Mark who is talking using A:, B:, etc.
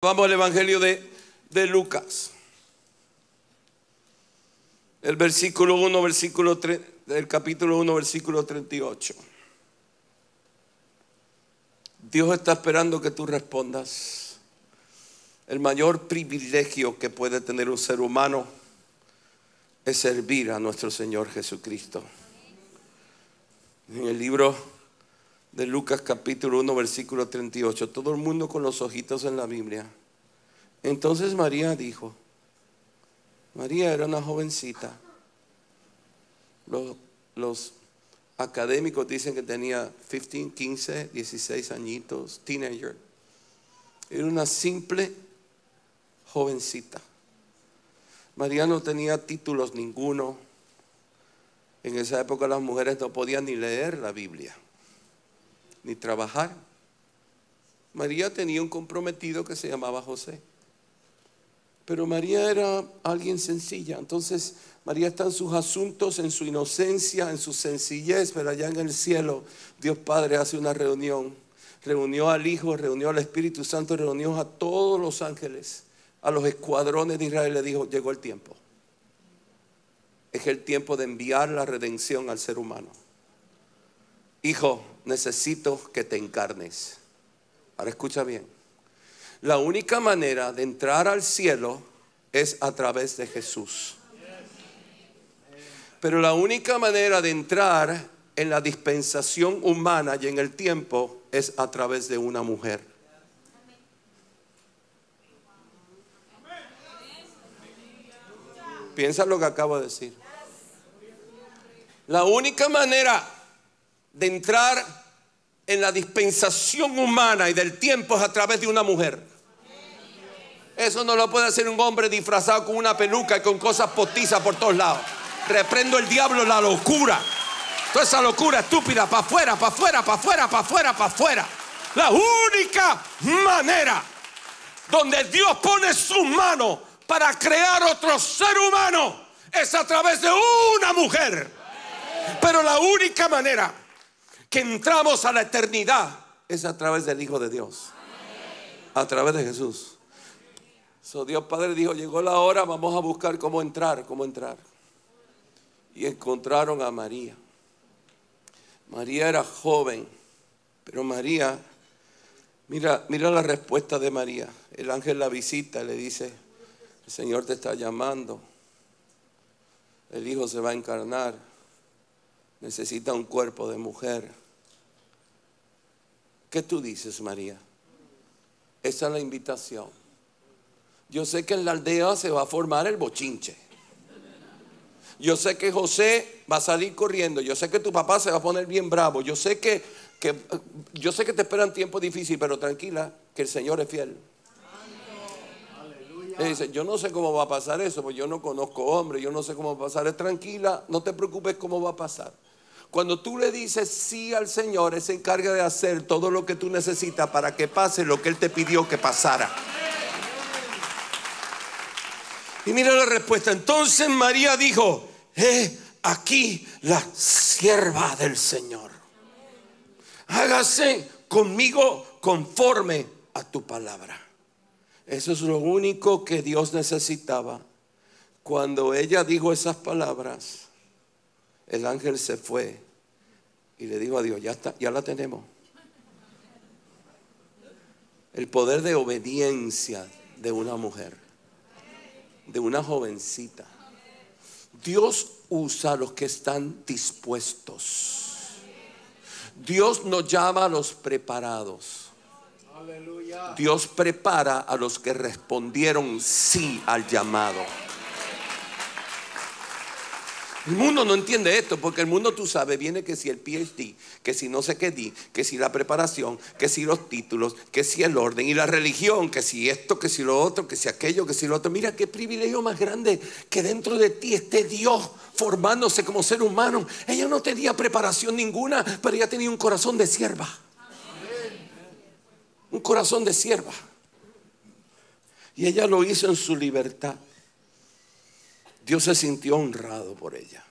A: Vamos al Evangelio de, de Lucas. El versículo 1, versículo 3, del capítulo 1, versículo 38. Dios está esperando que tú respondas. El mayor privilegio que puede tener un ser humano es servir a nuestro Señor Jesucristo. En el libro de Lucas capítulo 1 versículo 38, todo el mundo con los ojitos en la Biblia. Entonces María dijo, María era una jovencita. Los, los académicos dicen que tenía 15, 15, 16 añitos, teenager. Era una simple jovencita. María no tenía títulos ninguno. En esa época las mujeres no podían ni leer la Biblia, ni trabajar. María tenía un comprometido que se llamaba José. Pero María era alguien sencilla. Entonces María está en sus asuntos, en su inocencia, en su sencillez, pero allá en el cielo Dios Padre hace una reunión. Reunió al Hijo, reunió al Espíritu Santo, reunió a todos los ángeles, a los escuadrones de Israel. Le dijo, llegó el tiempo. Es el tiempo de enviar la redención al ser humano. Hijo, necesito que te encarnes. Ahora escucha bien. La única manera de entrar al cielo es a través de Jesús. Pero la única manera de entrar en la dispensación humana y en el tiempo es a través de una mujer. Piensa lo que acabo de decir. La única manera de entrar en la dispensación humana y del tiempo es a través de una mujer. Eso no lo puede hacer un hombre disfrazado con una peluca y con cosas postizas por todos lados. Reprendo el diablo, la locura. Toda esa locura estúpida, para afuera, para afuera, para afuera, para afuera, para afuera. La única manera donde Dios pone sus manos para crear otro ser humano es a través de una mujer. Pero la única manera que entramos a la eternidad es a través del Hijo de Dios. A través de Jesús. So Dios Padre dijo, llegó la hora, vamos a buscar cómo entrar, cómo entrar. Y encontraron a María. María era joven, pero María, mira, mira la respuesta de María. El ángel la visita, le dice, el Señor te está llamando. El Hijo se va a encarnar. Necesita un cuerpo de mujer. ¿Qué tú dices, María? Esa es la invitación. Yo sé que en la aldea se va a formar el bochinche. Yo sé que José va a salir corriendo. Yo sé que tu papá se va a poner bien bravo. Yo sé que, que yo sé que te esperan tiempos difíciles, pero tranquila, que el Señor es fiel. Le dice, yo no sé cómo va a pasar eso, porque yo no conozco hombre, yo no sé cómo va a pasar. Es tranquila, no te preocupes cómo va a pasar. Cuando tú le dices sí al Señor, Él se encarga de hacer todo lo que tú necesitas para que pase lo que Él te pidió que pasara. Y mira la respuesta. Entonces María dijo, he aquí la sierva del Señor. Hágase conmigo conforme a tu palabra. Eso es lo único que Dios necesitaba. Cuando ella dijo esas palabras, el ángel se fue y le dijo a Dios, ya está, ya la tenemos. El poder de obediencia de una mujer, de una jovencita. Dios usa a los que están dispuestos. Dios nos llama a los preparados. Dios prepara a los que respondieron sí al llamado. El mundo no entiende esto porque el mundo, tú sabes, viene que si el PhD, que si no sé qué di, que si la preparación, que si los títulos, que si el orden y la religión, que si esto, que si lo otro, que si aquello, que si lo otro. Mira qué privilegio más grande que dentro de ti esté Dios formándose como ser humano. Ella no tenía preparación ninguna, pero ella tenía un corazón de sierva. Un corazón de sierva. Y ella lo hizo en su libertad. Dios se sintió honrado por ella.